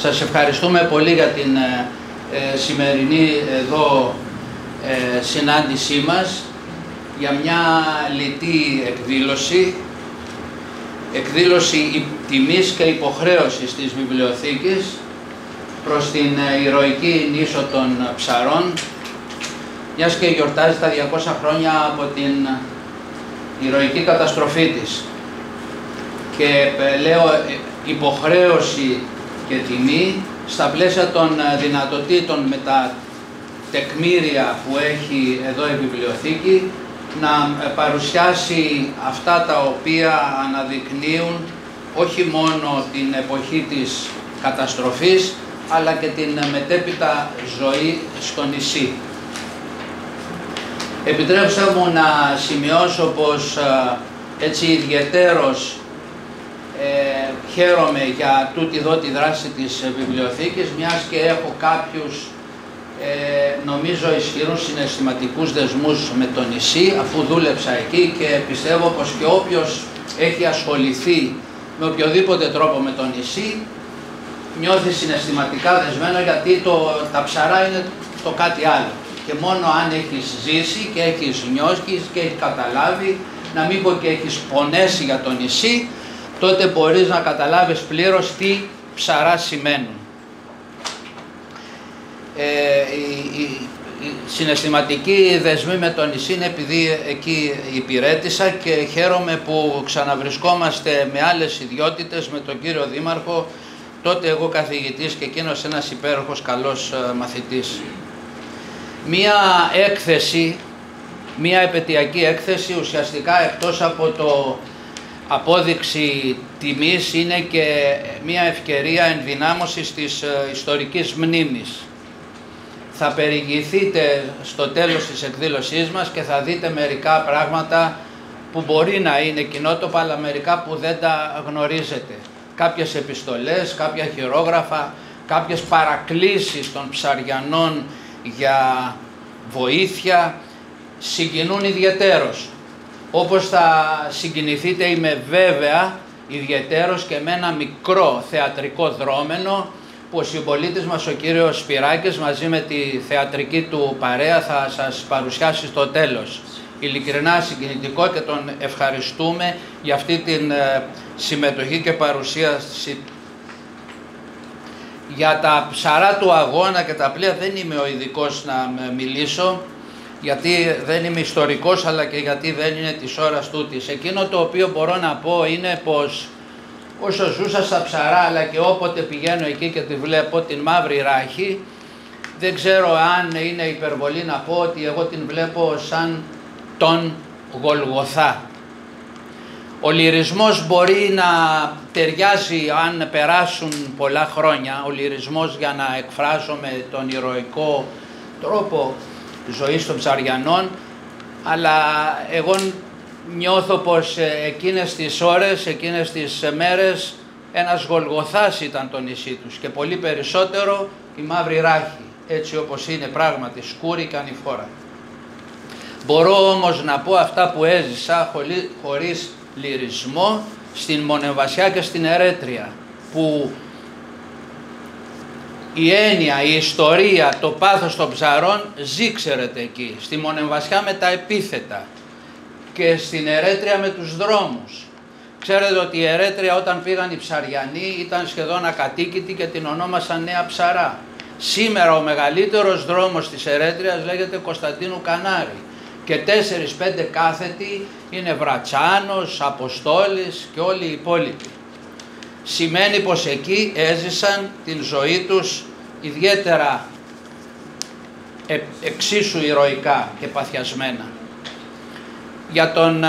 Σας ευχαριστούμε πολύ για την ε, σημερινή εδώ ε, συνάντησή μας. Για μια λιτή εκδήλωση, εκδήλωση τιμής και υποχρέωσης της βιβλιοθήκης προς την ε, ηρωική νήσο των ψαρών, μιας και γιορτάζει τα 200 χρόνια από την ηρωική καταστροφή της. Και ε, λέω ε, υποχρέωση και τιμή στα πλαίσια των δυνατοτήτων με τα τεκμήρια που έχει εδώ η βιβλιοθήκη να παρουσιάσει αυτά τα οποία αναδεικνύουν όχι μόνο την εποχή της καταστροφής αλλά και την μετέπειτα ζωή στο νησί. Επιτρέψτε μου να σημειώσω πως έτσι ιδιαιτέρως ε, χαίρομαι για τούτη εδώ τη δράση της βιβλιοθήκης μιας και έχω κάποιους ε, νομίζω ισχυρούς συναισθηματικούς δεσμούς με το νησί αφού δούλεψα εκεί και πιστεύω πως και όποιος έχει ασχοληθεί με οποιοδήποτε τρόπο με το νησί νιώθει συναισθηματικά δεσμένο γιατί το, τα ψαρά είναι το κάτι άλλο. Και μόνο αν έχεις ζήσει και έχεις νιώσει και έχεις καταλάβει να μην πω και έχεις πονέσει για το νησί τότε μπορείς να καταλάβεις πλήρως τι ψαρά σημαίνουν. Ε, η, η, η συναισθηματική δεσμή με το νησί είναι επειδή εκεί υπηρέτησα και χαίρομαι που ξαναβρισκόμαστε με άλλες ιδιότητες με τον κύριο Δήμαρχο τότε εγώ καθηγητής και εκείνος ένας υπέροχος καλός ε, μαθητής. Μία έκθεση, μία επαιτειακή έκθεση ουσιαστικά εκτός από το απόδειξη τιμής είναι και μία ευκαιρία ενδυνάμωσης της ε, ιστορικής μνήμης. Θα περιηγηθείτε στο τέλος της εκδήλωσής μας και θα δείτε μερικά πράγματα που μπορεί να είναι κοινότοπα αλλά μερικά που δεν τα γνωρίζετε κάποιες επιστολές, κάποια χειρόγραφα, κάποιες παρακλήσεις των ψαριανών για βοήθεια συγκινούν ιδιαιτέρως. Όπως θα συγκινηθείτε είμαι βέβαια ιδιαιτέρως και με ένα μικρό θεατρικό δρόμενο που ο συμπολίτης μας ο κύριος Σπυράκης μαζί με τη θεατρική του παρέα θα σας παρουσιάσει στο τέλος ειλικρινά συγκινητικό και τον ευχαριστούμε για αυτή την ε, συμμετοχή και παρουσίαση. Για τα ψαρά του αγώνα και τα πλοία δεν είμαι ο ειδικός να μιλήσω, γιατί δεν είμαι ιστορικός αλλά και γιατί δεν είναι της ώρας τούτης. Εκείνο το οποίο μπορώ να πω είναι πως όσο ζούσα στα ψαρά αλλά και όποτε πηγαίνω εκεί και τη βλέπω την μαύρη ράχη, δεν ξέρω αν είναι υπερβολή να πω ότι εγώ την βλέπω σαν τον Γολγοθά. Ο λυρισμός μπορεί να ταιριάζει αν περάσουν πολλά χρόνια, ο λυρισμός για να εκφράζομαι τον ηρωικό τρόπο ζωής των ψαριανών, αλλά εγώ νιώθω πως εκείνες τις ώρες, εκείνες τις μέρες ένας Γολγοθάς ήταν το νησί τους και πολύ περισσότερο η Μαύρη Ράχη, έτσι όπως είναι πράγματι σκούρη και ανηφόρα. Μπορώ όμως να πω αυτά που έζησα χωρίς λυρισμό στην Μονεβασιά και στην Ερέτρια που η έννοια, η ιστορία, το πάθος των ψαρών ζήξερεται εκεί. Στη Μονεβασιά με τα επίθετα και στην Ερέτρια με τους δρόμους. Ξέρετε ότι η Ερέτρια όταν πήγαν οι ψαριανοί ήταν σχεδόν ακατοίκητοι και την ονόμασαν Νέα Ψαρά. Σήμερα ο μεγαλύτερος δρόμος της Ερέτριας λέγεται Κωνσταντίνου Κανάρη και 4-5 κάθετοι είναι Βρατσάνος, Αποστόλης και όλοι οι υπόλοιποι. Σημαίνει πως εκεί έζησαν την ζωή τους ιδιαίτερα ε, εξίσου ηρωικά και παθιασμένα. Για τον ε,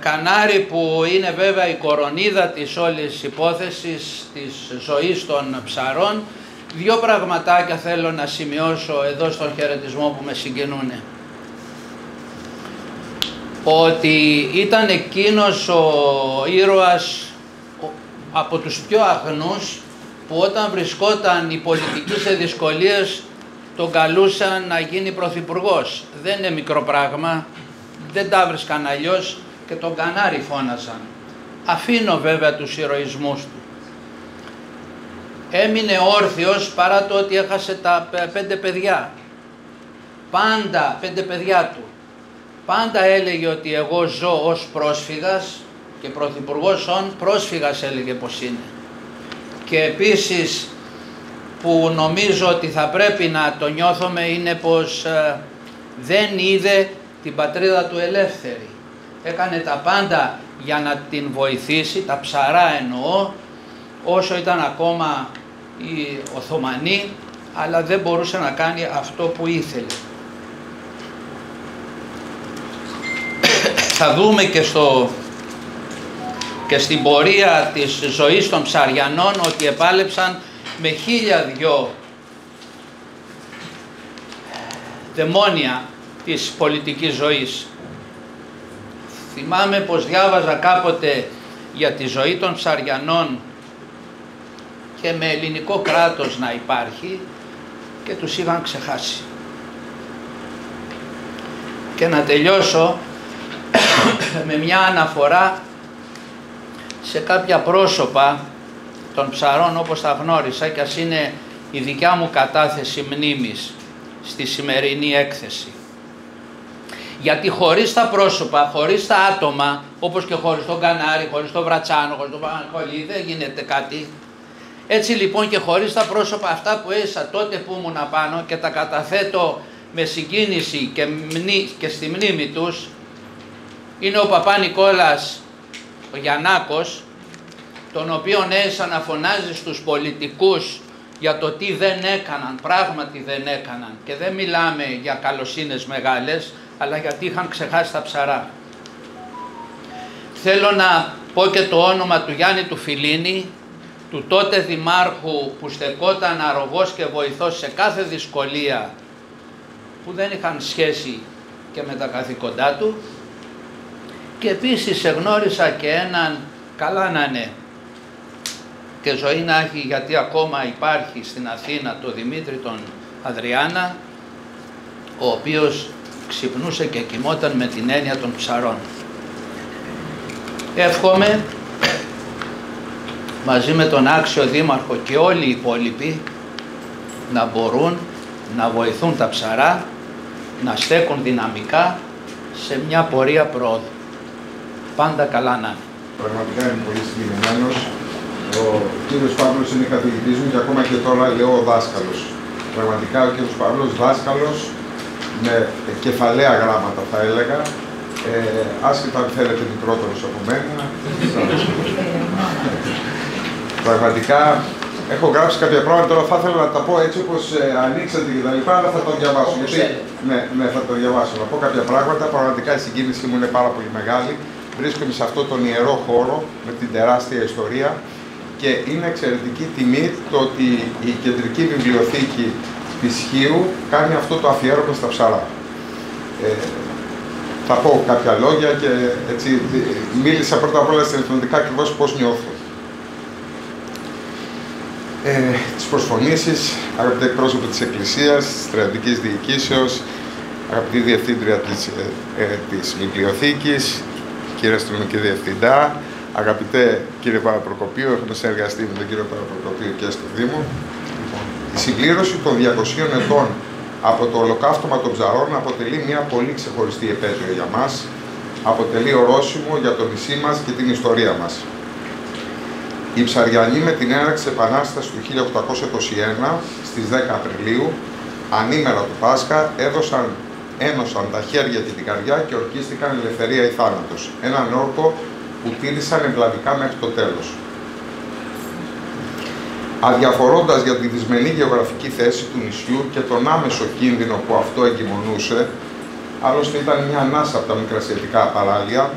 Κανάρη που είναι βέβαια η κορονίδα της όλης υπόθεσης της ζωής των ψαρών, δύο πραγματάκια θέλω να σημειώσω εδώ στον χαιρετισμό που με συγκινούν ότι ήταν εκείνος ο ήρωας από τους πιο αγνούς που όταν βρισκόταν η πολιτική σε δυσκολίες τον καλούσαν να γίνει πρωθυπουργός. Δεν είναι μικρό πράγμα, δεν τα βρίσκαν αλλιώς και τον κανάρι φώναζαν. Αφήνω βέβαια τους ηρωισμούς του. έμεινε όρθιος παρά το ότι έχασε τα πέντε παιδιά. Πάντα, πέντε παιδιά του. Πάντα έλεγε ότι εγώ ζω ως πρόσφυγας και πρωθυπουργός όν πρόσφυγας έλεγε πως είναι. Και επίσης που νομίζω ότι θα πρέπει να το νιώθουμε είναι πως ε, δεν είδε την πατρίδα του ελεύθερη. Έκανε τα πάντα για να την βοηθήσει, τα ψαρά εννοώ, όσο ήταν ακόμα οι Οθωμανοί, αλλά δεν μπορούσε να κάνει αυτό που ήθελε. Θα δούμε και, στο, και στην πορεία της ζωής των ψαριανών ότι επάλεψαν με χίλια δυο δαιμόνια της πολιτικής ζωής. Θυμάμαι πως διάβαζα κάποτε για τη ζωή των ψαριανών και με ελληνικό κράτος να υπάρχει και τους είχαν ξεχάσει. Και να τελειώσω με μια αναφορά σε κάποια πρόσωπα των ψαρών όπως τα γνώρισα και ας είναι η δικιά μου κατάθεση μνήμης στη σημερινή έκθεση. Γιατί χωρίς τα πρόσωπα, χωρίς τα άτομα, όπως και χωρίς τον Κανάρι, χωρίς τον Βρατσάνο, χωρίς τον Παναγχολή, δεν γίνεται κάτι. Έτσι λοιπόν και χωρίς τα πρόσωπα αυτά που έζησα τότε που ήμουν πάνω και τα καταθέτω με συγκίνηση και, και στη μνήμη τους, είναι ο Παπά Νικόλας, ο Γιαννάκος, τον οποίον έζησα να φωνάζει στους πολιτικούς για το τι δεν έκαναν, πράγματι δεν έκαναν και δεν μιλάμε για καλοσύνες μεγάλες, αλλά γιατί είχαν ξεχάσει τα ψαρά. Θέλω να πω και το όνομα του Γιάννη του Φιλίνη, του τότε δημάρχου που στεκόταν αρρωγός και βοηθός σε κάθε δυσκολία που δεν είχαν σχέση και με τα καθήκοντά του και επίσης εγνώρισα και έναν, καλά να είναι, και ζωή να έχει γιατί ακόμα υπάρχει στην Αθήνα το Δημήτρη τον Αδριάνα ο οποίος ξυπνούσε και κοιμόταν με την έννοια των ψαρών. Εύχομαι μαζί με τον άξιο δήμαρχο και όλοι οι υπόλοιποι να μπορούν να βοηθούν τα ψαρά να στέκουν δυναμικά σε μια πορεία πρόοδου. Πάντα καλά να είναι. Πραγματικά είμαι πολύ συγκεκριμένος ο κύριος Παύλος είναι καθηγητής μου και ακόμα και τώρα λέω ο δάσκαλος. Πραγματικά ο κύριος Παύλος δάσκαλος με κεφαλαία γράμματα θα έλεγα. Ε, άσχετα αν θέλετε μικρότερο από μένα. Πραγματικά έχω γράψει κάποια πράγματα, τώρα θα ήθελα να τα πω έτσι όπως ε, ανοίξατε και τα λοιπά, αλλά θα το διαβάσω. Γιατί, ναι, ναι, θα το διαβάσω. Να πω κάποια πράγματα. Πραγματικά η συγκίνηση μου είναι πάρα πολύ μεγάλη. Βρίσκομαι σε αυτόν τον ιερό χώρο με την τεράστια ιστορία και είναι εξαιρετική τιμή το ότι η κεντρική βιβλιοθήκη της Χίου κάνει αυτό το αφιέρωμα στα ψαρά. Ε, θα πω κάποια λόγια και έτσι μίλησα πρώτα απ' όλα στην εθνοτικά ακριβώς πώς νιώθω. Ε, τις προσφωνήσεις, αγαπητέ εκπρόσωποι της Εκκλησίας, της Στρατιωτικής Διοικήσεως, αγαπητή Διευθύντρια της, ε, ε, της Βιβλιοθήκης, κύριε Αστυνομική Διευθυντά, Αγαπητέ κύριε Παραπροκοπίου, έχουμε συνεργαστεί με τον κύριο Παραπροκοπίου και στο Δήμο. Λοιπόν, η συμπλήρωση των 200 ετών από το ολοκαύτωμα των ψαρών αποτελεί μια πολύ ξεχωριστή επέτειο για μας. Αποτελεί ορόσημο για το νησί μας και την ιστορία μας. Οι ψαριανοί με την έναρξη επανάστασης του 1821 στις 10 Απριλίου, ανήμερα του Πάσχα, έδωσαν, ένωσαν τα χέρια και την καρδιά και ορκίστηκαν ελευθερία ή θάνατος. Έναν όρκο που τήρησαν ευλαβικά μέχρι το τέλος. Αδιαφορώντας για τη δυσμενή γεωγραφική θέση του νησιού και τον άμεσο κίνδυνο που αυτό εγκυμονούσε, άλλωστε ήταν μια ανάσα από τα μικρασιατικά παράλια,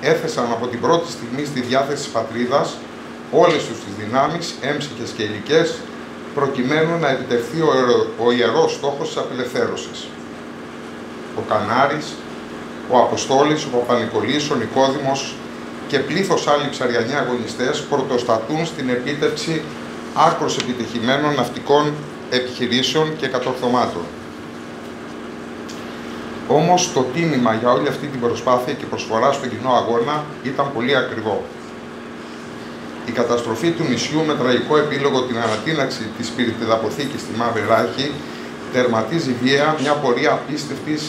έθεσαν από την πρώτη στιγμή στη διάθεση της πατρίδας όλες τους τις δυνάμεις, έμψυχες και υλικές, προκειμένου να επιτευχθεί ο, ο ιερός στόχος της απελευθέρωσης. Ο Κανάρης, ο Αποστόλης, ο Παπα-Νικολής, ο Νικόδημος, και πλήθος άλλοι ψαριανοί αγωνιστές πρωτοστατούν στην επίτευξη άκρως επιτυχημένων ναυτικών επιχειρήσεων και κατορθωμάτων. Όμως το τίμημα για όλη αυτή την προσπάθεια και προσφορά στον κοινό αγώνα ήταν πολύ ακριβό. η καταστροφή του νησιού με τραγικό επίλογο την ανατείναξη της πυρητιδαποθήκης στη Μαύρη Ράχη τερματίζει βία μια πορεία απίστευτης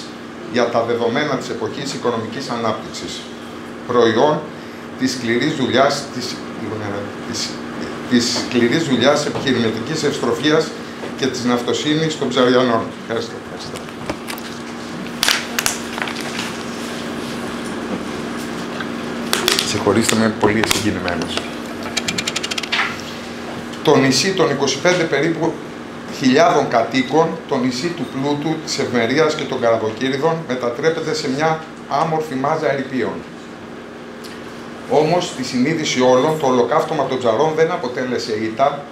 για τα δεδομένα της εποχής οικονομικής ανάπτυξης. Προϊόν της σκληρής δουλειάς, της, της, της σκληρής δουλειάς επιχειρηματικής ευστροφίας και της ναυτοσύνης των ψαριανών. Ευχαριστώ. Συγχωρήστε με, πολύ συγκινημένος. Το νησί των 25 περίπου χιλιάδων κατοίκων, το νησί του πλούτου, της ευμερίας και των καραβοκύριδων μετατρέπεται σε μια άμορφη μάζα ερηπείων. Όμως, στη συνείδηση όλων, το ολοκαύτωμα των τζαρών δεν αποτέλεσε ήττα,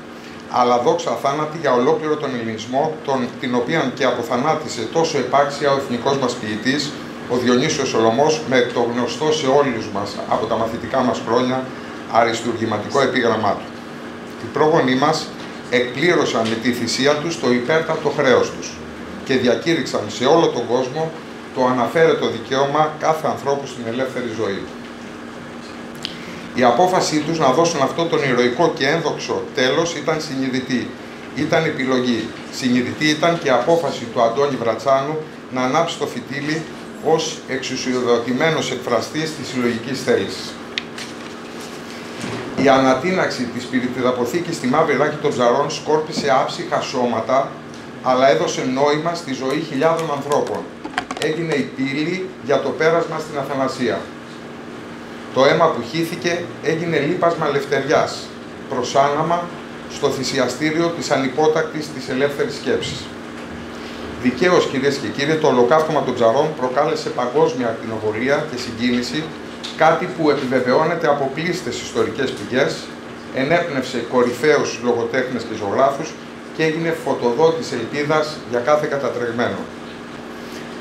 αλλά δόξα θάνατη για ολόκληρο τον ελληνισμό, τον, την οποία και αποθανάτησε τόσο επάξια ο εθνικός μας ποιητής, ο Διονύσιος Σολομός, με το γνωστό σε όλους μας από τα μαθητικά μας χρόνια αριστουργηματικό επίγραμμά του. Οι πρόγονοί μας εκπλήρωσαν με τη θυσία τους το υπέρτατο χρέος τους και διακήρυξαν σε όλο τον κόσμο το αναφέρετο δικαίωμα κάθε ανθρώπου στην ελεύθερη ζωή. Η απόφασή τους να δώσουν αυτό τον ηρωικό και ένδοξο τέλος ήταν συνειδητή. Ήταν επιλογή. Συνειδητή ήταν και η απόφαση του Αντώνη Βρατσάνου να ανάψει το φυτίλι ως εξουσιοδοτημένος εκφραστής της συλλογικής θέλησης. Η ανατείναξη της πυρητιδαποθήκης στη Μαύρη Ράκη των Ψαρών σκόρπισε άψυχα σώματα, αλλά έδωσε νόημα στη ζωή χιλιάδων ανθρώπων. Έγινε η πύλη για το πέρασμα στην Αθανασία. Το αίμα που χύθηκε έγινε λίπασμα λευτεριάς, προσάναμα στο θυσιαστήριο της ανυπότακτης της ελεύθερης σκέψης. Δικαίως, κυρίες και κύριοι, το ολοκαύτωμα των ψαρών προκάλεσε παγκόσμια ακτινοβολία και συγκίνηση, κάτι που επιβεβαιώνεται από πλήστες ιστορικές πηγές, ενέπνευσε κορυφαίους λογοτέχνες και ζωγράφους και έγινε φωτοδότης ελπίδας για κάθε κατατρεγμένο.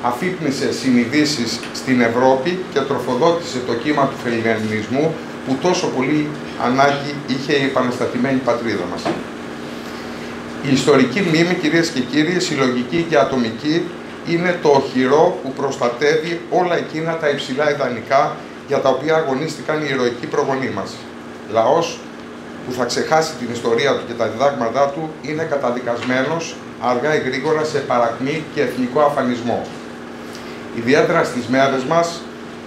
Αφύπνισε συνειδήσεις στην Ευρώπη και τροφοδότησε το κύμα του φελιγανισμού που τόσο πολύ ανάγκη είχε η επαναστατημένη πατρίδα μας. Η ιστορική μνήμη, κυρίες και κύριοι, συλλογική και ατομική, είναι το οχυρό που προστατεύει όλα εκείνα τα υψηλά ιδανικά για τα οποία αγωνίστηκαν οι ηρωικοί προγονείς μας. Λαός που θα ξεχάσει την ιστορία του και τα διδάγματά του είναι καταδικασμένος αργά ή γρήγορα σε παρακμή και εθνικό αφανισμό. Ιδιαίτερα στις μέρες μας,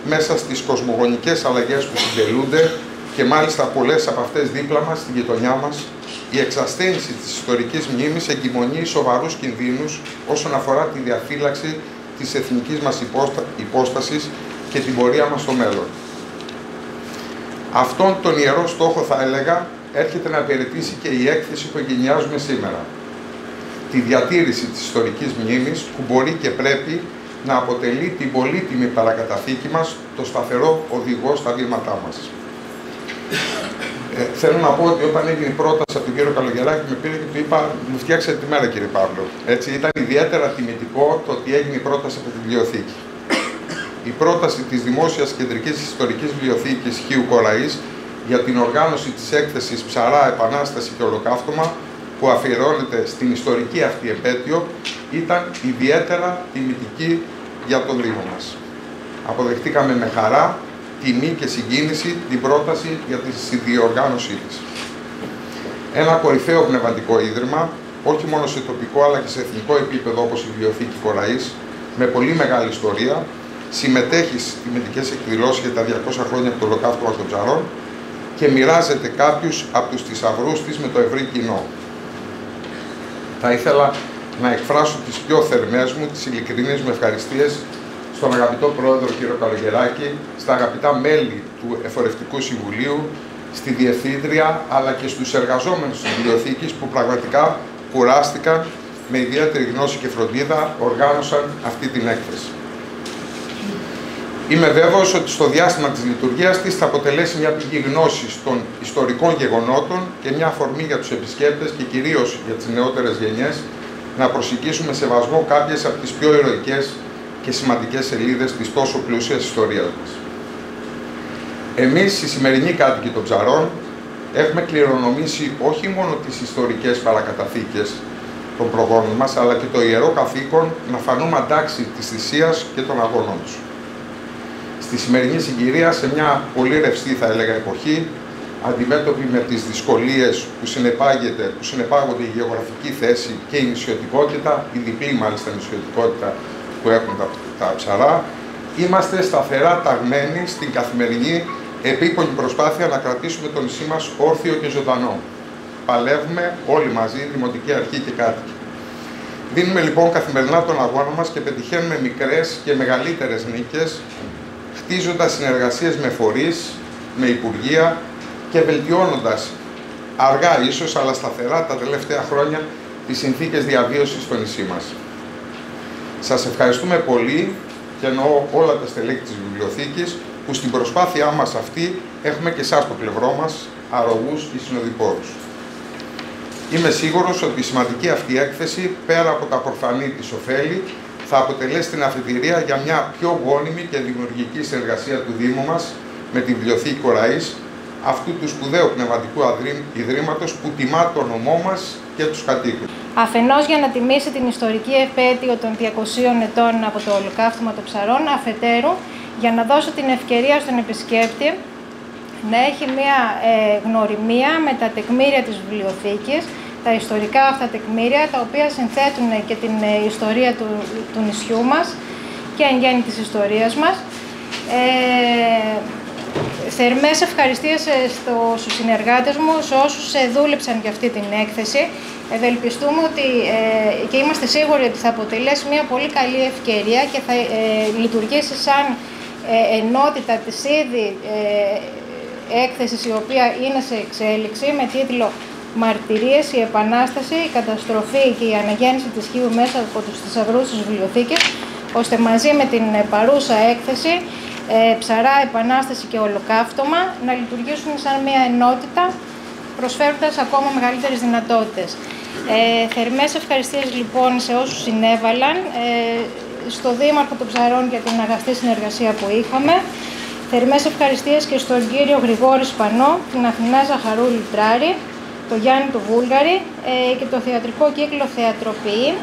μέσα στις κοσμογονικές αλλαγές που συντελούνται και μάλιστα πολλές από αυτές δίπλα μας, στην γειτονιά μας, η εξασθένηση της ιστορικής μνήμης εγκυμονεί σοβαρούς κινδύνους όσον αφορά τη διαφύλαξη της εθνικής μας υπόστα... υπόστασης και την πορεία μας στο μέλλον. Αυτόν τον ιερό στόχο θα έλεγα έρχεται να υπηρετήσει και η έκθεση που εγκαινιάζουμε σήμερα. Τη διατήρηση της ιστορικής μνήμης που μπορεί και πρέπει να αποτελεί την πολύτιμη παρακαταθήκη μας, το σταθερό οδηγό στα βήματά μας. Ε, θέλω να πω ότι όταν έγινε η πρόταση από τον κύριο Καλογεράκη, με πήρε και του είπα: Μου φτιάξετε τη μέρα, κύριε Παύλο. Έτσι, ήταν ιδιαίτερα τιμητικό το ότι έγινε η πρόταση από τη βιβλιοθήκη. Η πρόταση της Δημόσιας Κεντρικής Ιστορικής Βιβλιοθήκης Χίου Κοραή για την οργάνωση της έκθεσης Ψαρά, Επανάσταση και Ολοκαύτωμα που αφιερώνεται στην ιστορική αυτή επέτειο ήταν ιδιαίτερα τιμητική για τον Δήμο μας. Αποδεχτήκαμε με χαρά τιμή και συγκίνηση την πρόταση για τη συνδιοργάνωσή της. Ένα κορυφαίο πνευματικό ίδρυμα, όχι μόνο σε τοπικό αλλά και σε εθνικό επίπεδο όπως η Βιβλιοθήκη Κοραής, με πολύ μεγάλη ιστορία, συμμετέχεις στις τιμητικές εκδηλώσεις για τα 200 χρόνια από το Λοκαύτωμα των Ψαρών και μοιράζεται κάποιους από τους θησαυρούς της με το ευρύ κοινό. Θα ήθελα να εκφράσω τις πιο θερμές μου, τις ειλικρινείς μου ευχαριστίες στον αγαπητό πρόεδρο κύριο Καλογεράκη, στα αγαπητά μέλη του Εφορευτικού Συμβουλίου, στη Διευθύντρια, αλλά και στους εργαζόμενους της βιβλιοθήκης που πραγματικά κουράστηκαν με ιδιαίτερη γνώση και φροντίδα, οργάνωσαν αυτή την έκθεση. Είμαι βέβαιος ότι στο διάστημα της λειτουργίας της θα αποτελέσει μια πηγή γνώσης των ιστορικών γεγονότων και μια αφορμή για τους επισκέπτες και κυρίως για τις νεότερες γενιές να προσεγγίσουμε σεβασμό κάποιες από τις πιο ηρωικές και σημαντικές σελίδες της τόσο πλούσιας ιστορίας μας. Εμείς, οι σημερινοί κάτοικοι των Ψαρών, έχουμε κληρονομήσει όχι μόνο τις ιστορικές παρακαταθήκες των προγόνων μας, αλλά και το ιερό καθήκον να φανούμε αντάξει της θυσίας και των αγώνων τους. Στη σημερινή συγκυρία, σε μια πολύ ρευστή θα έλεγα εποχή, αντιμέτωποι με τις δυσκολίες που, συνεπάγεται, που συνεπάγονται η γεωγραφική θέση και η νησιωτικότητα, η διπλή μάλιστα νησιωτικότητα που έχουν τα, τα ψαρά, είμαστε σταθερά ταγμένοι στην καθημερινή επίπονη προσπάθεια να κρατήσουμε το νησί μας όρθιο και ζωντανό. Παλεύουμε όλοι μαζί, Δημοτική Αρχή και κάτοικοι. Δίνουμε λοιπόν καθημερινά τον αγώνα μας και πετυχαίνουμε μικρές και μεγαλύτερες νίκες, χτίζοντας συνεργασίες με φορείς, με υπουργεία και βελτιώνοντας αργά ίσως, αλλά σταθερά τα τελευταία χρόνια τις συνθήκες διαβίωσης στο νησί μας. Σας ευχαριστούμε πολύ και εννοώ όλα τα στελέχη της βιβλιοθήκης που στην προσπάθειά μας αυτή έχουμε και εσάς στο πλευρό μας, αρρωγούς και συνοδοιπόρους. Είμαι σίγουρος ότι η σημαντική αυτή έκθεση, πέρα από τα προφανή της ωφέλη, θα αποτελέσει την αφιτηρία για μια πιο γόνιμη και δημιουργική συνεργασία του Δήμου μας με τη Βιβλιοθήκη Κοραής, αυτού του σπουδαίου πνευματικού ιδρύματος που τιμά το νομό μας και τους κατοίκους. Αφενός για να τιμήσει την ιστορική επέτειο των 200 ετών από το ολοκαύτωμα των ψαρών, αφετέρου για να δώσω την ευκαιρία στον επισκέπτη να έχει μια ε, γνωριμία με τα τεκμήρια της βιβλιοθήκης, τα ιστορικά αυτά τεκμήρια, τα οποία συνθέτουν και την ε, ιστορία του, του νησιού μας και εν γέννη της ιστορίας μας. Ε, Θερμές ευχαριστίες ε, στο, στους συνεργάτες μου, σε όσους ε, δούλεψαν για αυτή την έκθεση. Ευελπιστούμε ότι, ε, και είμαστε σίγουροι ότι θα αποτελέσει μια πολύ καλή ευκαιρία και θα λειτουργήσει σαν ενότητα της ήδη έκθεσης η οποία είναι σε εξέλιξη με τίτλο «Μαρτυρίες, η Επανάσταση, η Καταστροφή και η Αναγέννηση της Χίου μέσα από τους θησαυρούς της βιβλιοθήκης», ώστε μαζί με την παρούσα έκθεση ε, ψαρά, επανάσταση και ολοκαύτωμα να λειτουργήσουν σαν μια ενότητα προσφέροντας ακόμα μεγαλύτερες δυνατότητες. Ε, θερμές ευχαριστίες λοιπόν σε όσους συνέβαλαν, ε, στο Δήμαρχο των Ψαρών για την αγαστή συνεργασία που είχαμε, θερμές ευχαριστίες και στον κύριο Γρηγόρη Σπανό, την Αθηνά Ζαχαρούλη Τράρη, το Γιάννη του Βούλγαρη ε, και το θεατρικό κύκλο Θεατροποιή